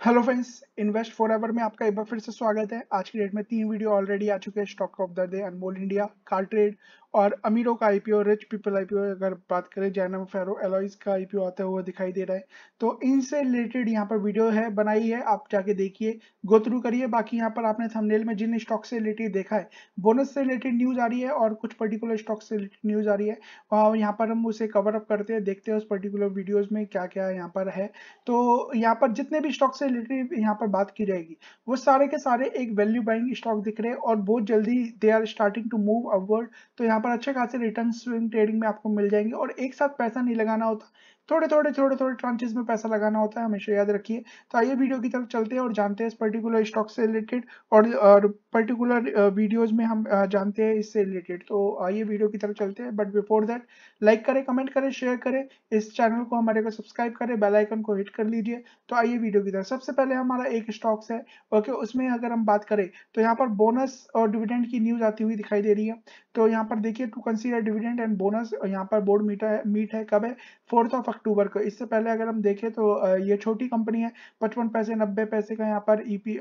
Hello friends, invest for ever में आपका एक बार फिर से स्वागत है। आज की डेट में तीन वीडियो ऑलरेडी आ चुके हैं, stock of the day, Anmol India, car trade और अमीरों का आईपीओ रिच पीपल आईपीओ अगर बात करें, जैनम, फेरो एलॉइस का आईपीओ आता हुआ दिखाई दे रहा है। तो इनसे रिलेटेड यहाँ पर वीडियो है, बनाई है, आप जाके देखिए गो थ्रू करिए। बाकी यहाँ पर आपने थंबनेल में जिन स्टॉक से रिलेटेड देखा है बोनस से रिलेटेड न्यूज़ आ रही है और कुछ पर्टिकुलर स्टॉक से रिलेटेड न्यूज़ आ रही है। और यहाँ पर हम उसे कवर अप करते हैं, देखते हैं उस पर्टिकुलर वीडियोज़ में क्या क्या यहाँ पर है। तो यहाँ पर जितने भी स्टॉक से रिलेटेड यहाँ पर बात की जाएगी, वो सारे के सारे एक वैल्यू बाइंग स्टॉक दिख रहे हैं और बहुत जल्दी they are starting to move upward तो यहाँ पर अच्छे खासे रिटर्न स्विंग ट्रेडिंग में आपको मिल जाएँगे और एक साथ पैसा नहीं लगाना होता थोड़े थोड़े थोड़े थोड़े ट्रांचेस में पैसा लगाना होता है हमेशा याद रखिए। तो आइए वीडियो की तरफ़ चलते हैं और जानते हैं इस पर्टिकुलर स्टॉक से रिलेटेड और, पर्टिकुलर वीडियोस में हम जानते हैं इससे रिलेटेड तो आइए वीडियो की तरफ़ चलते हैं बट बिफोर दैट लाइक करें कमेंट करें शेयर करें। इस चैनल को हमारे को सब्सक्राइब करें बेल आइकन को हिट कर लीजिए। तो आइए वीडियो की तरफ़। सबसे पहले हमारा एक स्टॉक्स है ओके उसमें अगर हम बात करें तो यहाँ पर बोनस और डिविडेंड की न्यूज़ आती हुई दिखाई दे रही है। तो यहाँ पर देखिए to consider dividend and bonus यहाँ पर बोर्ड है मीट है कब है? फोर्थ ऑफ़ अक्टूबर को। इससे पहले अगर हम देखें तो ये छोटी कंपनी है, पचपन पैसे, नब्बे पैसे का यहाँ पर ईपी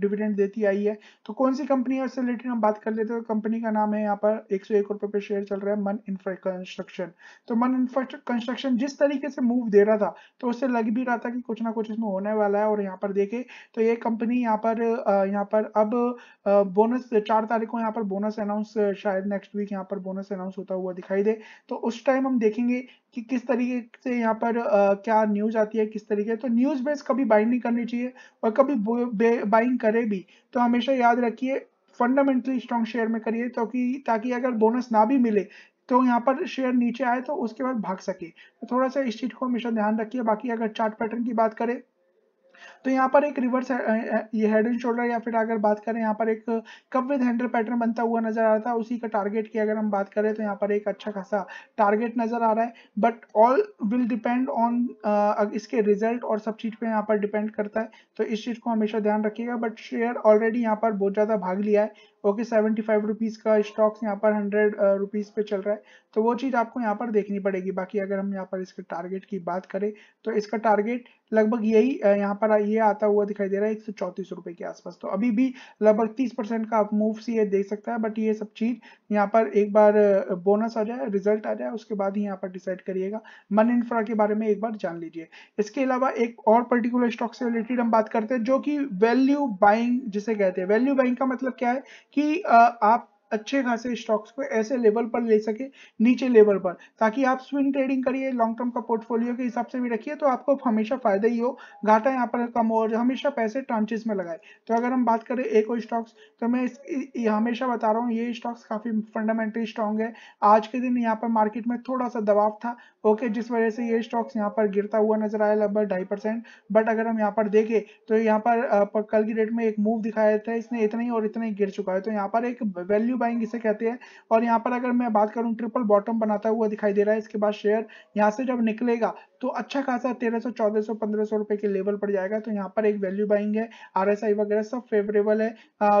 डिविडेंड देती आई है। तो कौन सी कंपनी है उससे रिलेटेड हम बात कर लेते हैं। तो कंपनी का नाम है यहाँ पर एक सौ एक रुपए पे शेयर चल रहा है, मन इंफ्रा कंस्ट्रक्शन तो मन इंफ्रा कंस्ट्रक्शन जिस तरीके से मूव दे रहा था तो उससे लग भी रहा था कि कुछ ना कुछ इसमें होने वाला है और यहाँ पर देखे तो ये कंपनी यहाँ पर यहाँ पर अब बोनस, चार तारीख को यहाँ पर बोनस अनाउंस, शायद नेक्स्ट वीक यहाँ पर बोनस अनाउंस होता हुआ दिखाई दे। तो उस टाइम हम देखेंगे कि किस तरीके से यहाँ पर आ, क्या न्यूज़ आती है किस तरीके तो न्यूज़ बेस कभी बाइंग नहीं करनी चाहिए और कभी बाइंग करे भी तो हमेशा याद रखिए फंडामेंटली स्ट्रॉन्ग शेयर में करिए तो ताकि अगर बोनस ना भी मिले तो यहाँ पर शेयर नीचे आए तो उसके बाद भाग सके। तो थोड़ा सा इस चीज़ को हमेशा ध्यान रखिए। बाकी अगर चार्ट पैटर्न की बात करें तो यहाँ पर एक रिवर्स ये हेड एंड शोल्डर या फिर अगर बात करें, यहाँ पर एक कप विद हैंडल पैटर्न बनता हुआ नज़र आ रहा था, उसी का टारगेट की अगर हम बात करें तो यहाँ पर एक अच्छा खासा टारगेट नज़र आ रहा है but all will depend on इसके रिज़ल्ट और सब चीज़ पे यहाँ पर डिपेंड करता है तो इस चीज़ को हमेशा ध्यान रखिएगा बट शेयर ऑलरेडी यहाँ पर बहुत ज़्यादा भाग लिया है ओके, सेवेंटी फाइव रुपीज़ का स्टॉक्स यहाँ पर हंड्रेड रुपीज़ पे चल रहा है। तो वो चीज़ आपको यहाँ पर देखनी पड़ेगी। बाकी अगर हम यहाँ पर इसके टारगेट की बात करें तो इसका टारगेट लगभग यही यहाँ पर ये आता हुआ दिखाई दे रहा है एक सौ चौतीस रुपए के आसपास। तो अभी भी लगभग तीस परसेंट का मूव सी ये देख सकता है बट ये सब चीज़ यहाँ पर एक बार बोनस आ जाए रिज़ल्ट आ जाए, उसके बाद ही यहाँ पर डिसाइड करिएगा। मन इंफ्रा के बारे में एक बार जान लीजिए। इसके अलावा एक और पर्टिकुलर स्टॉक से रिलेटेड हम बात करते हैं, जो कि वैल्यू बाइंग जिसे कहते हैं। वैल्यू बाइंग का मतलब क्या है? कि आप अच्छे खासे स्टॉक्स को ऐसे लेवल पर ले सके, नीचे लेवल पर, ताकि आप स्विंग ट्रेडिंग करिए लॉन्ग टर्म का पोर्टफोलियो के हिसाब से भी रखिए तो आपको हमेशा फ़ायदा ही हो। घाटा यहाँ पर कम हो और हमेशा पैसे ट्रांचेस में लगाए। तो अगर हम बात करें एक और स्टॉक्स तो मैं हमेशा बता रहा हूँ, ये स्टॉक्स काफ़ी फंडामेंटली स्ट्रॉन्ग है। आज के दिन यहाँ पर मार्केट में थोड़ा सा दबाव था ओके जिस वजह से ये स्टॉक्स यहाँ पर गिरता हुआ नज़र आया, लगभग ढाई परसेंट बट अगर हम यहाँ पर देखें तो यहाँ पर कल की डेट में एक मूव दिखाया था, इसने इतना ही और इतना ही गिर चुका है। तो यहाँ पर एक वैल्यू बाइंग इसे कहते हैं। और यहाँ पर अगर मैं बात करूँ ट्रिपल बॉटम बनाता हुआ दिखाई दे रहा है, इसके बाद शेयर यहाँ से जब निकलेगा तो अच्छा खासा तेरह सौ, चौदह रुपए के लेवल पर जाएगा। तो यहाँ पर एक वैल्यू बाइंग है आरएसआई वगैरह सब फेवरेबल है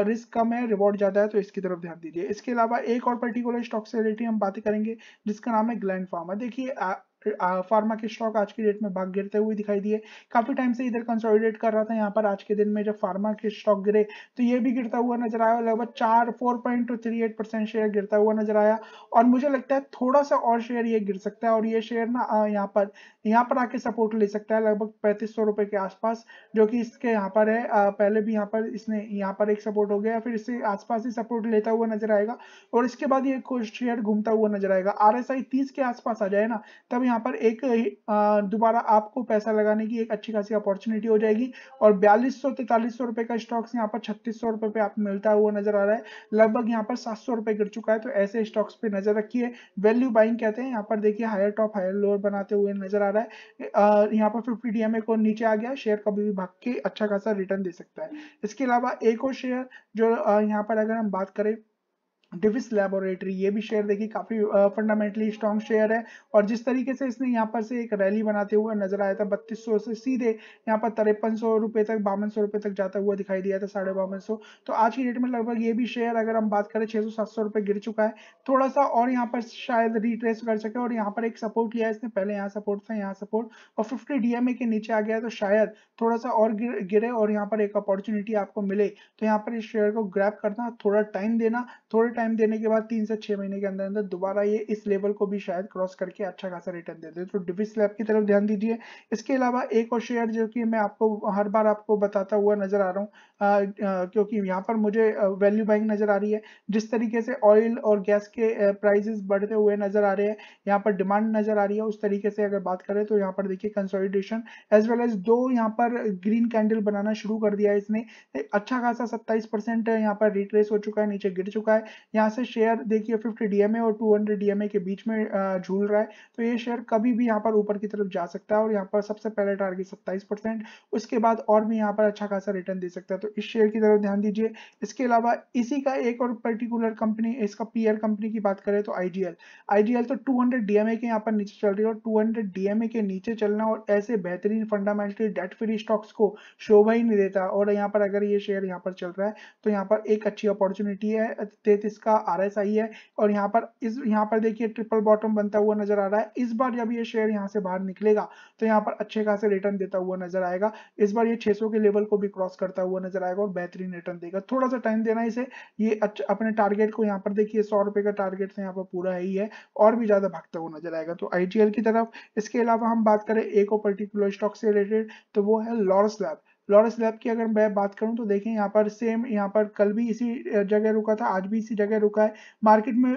रिस्क कम है रिवॉर्ड ज़्यादा है तो इसकी तरफ़ ध्यान दीजिए। इसके अलावा एक और पर्टिकुलर स्टॉक से रिलेटेड हम बातें करेंगे, जिसका नाम है ग्लैंड फार्मा देखिए फार्मा के स्टॉक आज की डेट में भाग गिरते हुए दिखाई दिए। काफ़ी टाइम से इधर कंसोलिडेट कर रहा था, यहाँ पर आज के दिन में जब फार्मा के स्टॉक गिरे तो ये भी गिरता हुआ नज़र आया, लगभग चार four point three eight percent share गिरता हुआ नज़र आया। और मुझे लगता है थोड़ा सा और शेयर ये गिर सकता है, और ये शेयर ना यहाँ पर यहाँ पर आके सपोर्ट ले सकता है, लगभग पैंतीस सौ रुपए के आसपास, जो कि इसके यहाँ पर है। पहले भी यहाँ पर इसने, यहाँ पर एक सपोर्ट हो गया, फिर इससे आसपास ही सपोर्ट लेता हुआ नज़र आएगा, और इसके बाद ये शेयर घूमता हुआ नज़र आएगा। आर एस के आसपास आ जाए ना तब यहाँ पर एक दोबारा आपको पैसा लगाने की एक अच्छी खासी अपॉर्चुनिटी हो जाएगी। और बयालीस सौ तैतालीस सौ रुपए का स्टॉक्स यहाँ पर छत्तीस सौ रुपए पे आप मिलता हुआ नज़र आ रहा है। लगभग यहाँ पर सात सौ रुपए गिर चुका है तो ऐसे स्टॉक्स पे नज़र रखिए। वैल्यू बाइंग कहते हैं, यहाँ पर देखिए हायर टॉप हायर लोअर बनाते हुए नज़र आ रहा है। यहाँ पर फिफ्टी डीएमए को नीचे आ गया शेयर कभी भी भाग के अच्छा खासा रिटर्न दे सकता है। इसके अलावा एक और शेयर जो यहाँ पर अगर हम बात करें डिविस लेबोरेटरी, ये भी शेयर देखिए काफ़ी फंडामेंटली स्ट्रॉन्ग शेयर है। और जिस तरीके से इसने यहाँ पर से एक रैली बनाते हुए नज़र आया था, बत्तीस सौ से सीधे यहाँ पर तिरपन सौ रुपए तक, बावन सौ रुपए तक जाता हुआ दिखाई दिया था, साढ़े बावन सौ। तो आज की डेट में लगभग ये भी शेयर अगर हम बात करें, छह सौ, सात सौ रुपए गिर चुका है। थोड़ा सा और यहाँ पर शायद रिट्रेस कर सके और यहाँ पर एक सपोर्ट लिया इसने। पहले यहाँ सपोर्ट था, यहाँ सपोर्ट और फिफ्टी डीएमए के नीचे आ गया तो शायद थोड़ा सा और गिरे और यहाँ पर एक अपॉर्चुनिटी आपको मिले। तो यहाँ पर इस शेयर को ग्रैप करना, थोड़ा टाइम देना, थोड़े टाइम देने के बाद तीन से छह महीने के अंदर अंदर दोबारा ये इस लेवल को भी शायद क्रॉस करके अच्छा खासा रिटर्न दे दे। तो डिविस लैब की तरफ़ ध्यान दीजिए। इसके अलावा एक और शेयर जो कि मैं आपको, हर बार आपको बताता हुआ नज़र आ रहा हूँ क्योंकि यहाँ पर मुझे वैल्यू बाइंग नज़र आ रही है। जिस तरीके से ऑयल और गैस के प्राइजेस बढ़ते हुए नज़र आ रहे हैं, यहाँ पर डिमांड नज़र आ रही है। उस तरीके से अगर बात करें तो यहाँ पर देखिए कंसोलिडेशन एज वेल एज दो यहाँ पर ग्रीन कैंडल बनाना शुरू कर दिया है इसने। अच्छा खासा सत्ताईस परसेंट यहाँ पर रिट्रेस हो चुका है, नीचे गिर चुका है। यहाँ से शेयर देखिए 50 डीएमए और 200 डीएमए के बीच में झूल रहा है। तो ये शेयर कभी भी यहाँ पर ऊपर की तरफ़ जा सकता है और यहाँ पर सबसे पहले टारगेट 27 परसेंट, उसके बाद और भी यहाँ पर अच्छा खासा रिटर्न दे सकता है। तो इस शेयर की तरफ़ ध्यान दीजिए। इसके अलावा इसी का एक और पर्टिकुलर कंपनी इसका पीआर कंपनी की बात करें तो आईजीएल आईजीएल तो टू डीएमए के यहाँ पर नीचे चल रही है और टू डीएमए के नीचे चलना और ऐसे बेहतरीन फंडामेंटली डेट फ्री स्टॉक्स को शोभा ही नहीं देता। और यहाँ पर अगर ये शेयर यहाँ पर चल रहा है तो यहाँ पर एक अच्छी अपॉर्चुनिटी है, तैतीस का RSI है और यहाँ पर इस, यहाँ पर देखिए ट्रिपल बॉटम बनता हुआ नज़र आ रहा है। इस बार जब ये शेयर यहाँ से बाहर निकलेगा तो यहाँ पर अच्छे खासे रिटर्न देता हुआ नज़र आएगा। इस बार ये 600 के लेवल को भी क्रॉस करता हुआ नज़र आएगा और बेहतरीन रिटर्न देगा। थोड़ा सा टाइम देना इसे। ये अपने टारगेट को यहाँ पर देखिए सौ रुपए का टारगेट तो यहाँ पर पूरा है ही है, और भी ज़्यादा भागता हुआ नज़र आएगा। तो आईजीएल की तरफ़, इसके अलावा हम बात करें एक और पर्टिकुलर स्टॉक से रिलेटेड तो वो है लॉर्स लैब लॉरेंस लैब की अगर मैं बात करूँ तो देखें, यहाँ पर सेम यहाँ पर कल भी इसी जगह रुका था, आज भी इसी जगह रुका है। मार्केट में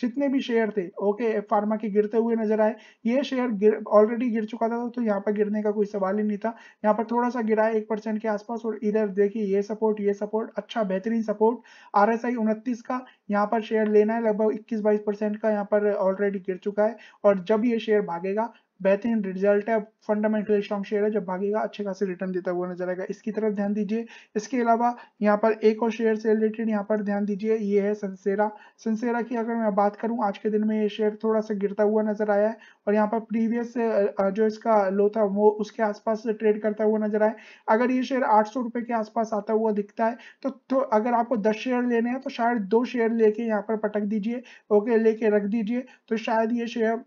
जितने भी शेयर थे ओके फार्मा के गिरते हुए नज़र आए, ये शेयर ऑलरेडी गिर चुका था तो यहाँ पर गिरने का कोई सवाल ही नहीं था। यहाँ पर थोड़ा सा गिरा है एक परसेंट के आसपास और इधर देखिए, ये सपोर्ट ये सपोर्ट अच्छा बेहतरीन सपोर्ट आर एस आई उनतीस का, यहाँ पर शेयर लेना है, लगभग इक्कीस बाईस परसेंट का यहाँ पर ऑलरेडी गिर चुका है, और जब ये शेयर भागेगा बेहतरीन रिज़ल्ट है फंडामेंटल स्ट्रॉन्ग शेयर है जब भागेगा अच्छे खासे रिटर्न देता हुआ नज़र आएगा। इसकी तरफ़ ध्यान दीजिए। इसके अलावा यहाँ पर एक और शेयर से रिलेटेड यहाँ पर ध्यान दीजिए ये है संसेरा संसेरा की अगर मैं बात करूँ आज के दिन में ये शेयर थोड़ा सा गिरता हुआ नज़र आया है और यहाँ पर प्रीवियस जो इसका लो था वो उसके आसपास ट्रेड करता हुआ नज़र आए अगर ये शेयर आठ सौ के आसपास आता हुआ दिखता है तो, तो अगर आपको दस शेयर लेने हैं तो शायद दो शेयर लेके यहाँ पर पटक दीजिए ओके लेके रख दीजिए तो शायद ये शेयर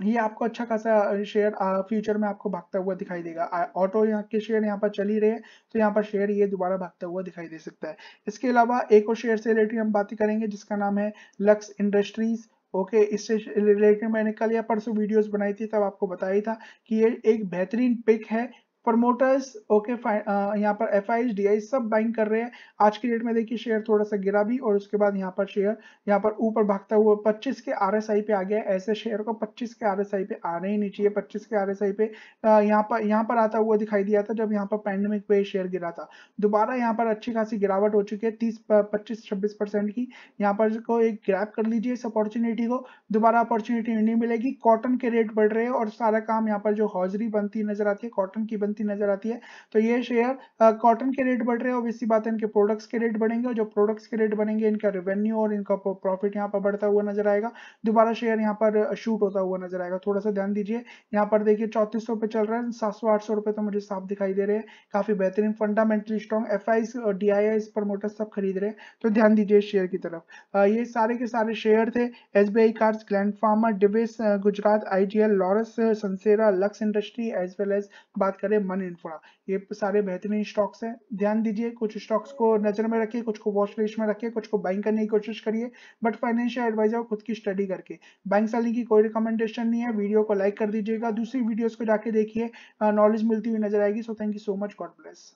ये आपको अच्छा खासा शेयर फ्यूचर में आपको भागता हुआ दिखाई देगा। ऑटो यहाँ के शेयर यहाँ पर चल ही रहे हैं तो यहाँ पर शेयर ये दोबारा भागता हुआ दिखाई दे सकता है। इसके अलावा एक और शेयर से रिलेटेड हम बात करेंगे, जिसका नाम है लक्स इंडस्ट्रीज़। ओके, इससे रिलेटेड मैंने कल या परसों वीडियोस बनाई थी, तब आपको बताया था कि ये एक बेहतरीन पिक है प्रमोटर्स ओके यहाँ पर एफ़ आई सब बाइंग कर रहे हैं। आज की डेट में देखिए शेयर थोड़ा सा गिरा भी और उसके बाद यहाँ पर शेयर यहाँ पर ऊपर भागता हुआ 25 के आर एस आई पे आ गया ऐसे शेयर को 25 के आर एस आई पे आने ही नहीं चाहिए। 25 के आर एस आई पे यहाँ पर यहाँ पर आता हुआ दिखाई दिया था जब यहाँ पर पैंडमिक पे शेयर गिरा था। दोबारा यहाँ पर अच्छी खासी गिरावट हो चुकी है, तीस पच्चीस, छब्बीस की। यहाँ पर को एक ग्रैप कर लीजिए इस अपॉर्चुनिटी को। दोबारा अपॉर्चुनिटी नहीं मिलेगी। कॉटन के रेट बढ़ रहे हैं और सारा काम यहाँ पर जो हौजरी बनती नज़र आती है कॉटन की बनती बनती नज़र आती है। तो ये शेयर कॉटन के रेट बढ़ रहे हैं ऑब्वियसली बात है इनके प्रोडक्ट्स के रेट बढ़ेंगे और जो प्रोडक्ट्स के रेट बनेंगे इनका रेवेन्यू और इनका प्रॉफिट यहाँ पर बढ़ता हुआ नज़र आएगा। दोबारा शेयर यहाँ पर शूट होता हुआ नज़र आएगा। थोड़ा सा ध्यान दीजिए, यहाँ पर देखिए चौतीस पे चल रहा है, सात सौ, आठ सौ रुपए तो मुझे साफ़ दिखाई दे रहे हैं। काफ़ी बेहतरीन fundamentally strong F I D I I promoter सब खरीद रहे हैं। तो ध्यान दीजिए शेयर की तरफ़। ये सारे के सारे शेयर थे S B I card Gland pharma Divis Gujarat IGL Laurus Sansera Lux industry as well as बात करें मन इन्फो थोड़ा ये सारे बेहतरीन स्टॉक्स हैं। ध्यान दीजिए, कुछ स्टॉक्स को नज़र में रखिए, कुछ को वॉच लिस्ट में रखिए, कुछ को बाइंग करने की कोशिश करिए बट फाइनेंशियल एडवाइजर खुद की स्टडी करके। बैंक सेलिंग की कोई रिकमेंडेशन नहीं है। वीडियो को लाइक कर दीजिएगा। दूसरी वीडियोस को जाके देखिए। नॉलेज मिलती हुई नज़र आएगी। So thank you so much God bless